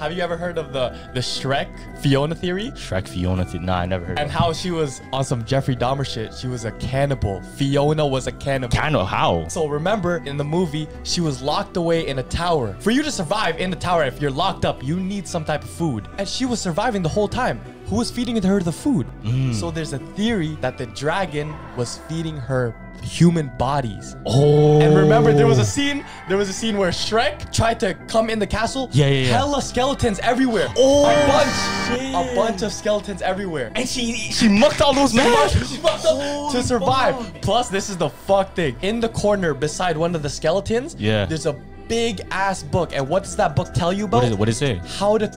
Have you ever heard of the the Shrek Fiona theory? Shrek Fiona. Th- nah, I never heard. And how she was on some Jeffrey Dahmer shit. She was a cannibal. Fiona was a cannibal. Of how? So remember in the movie, she was locked away in a tower. For you to survive in the tower, if you're locked up, you need some type of food. And she was surviving the whole time. Who was feeding her the food? Mm. So there's a theory that the dragon was feeding her human bodies. Oh. And remember, there was a scene. There was a scene where Shrek tried to come in the castle. Yeah, yeah, yeah. Hella skeletons everywhere. Oh, a bunch, shit. a bunch of skeletons everywhere. And she she mucked all those men. She fucked up to survive. Plus, this is the fuck thing. In the corner beside one of the skeletons, Yeah. there's a big ass book. And what does that book tell you about? What is it? What is it? How to